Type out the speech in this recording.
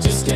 just can't.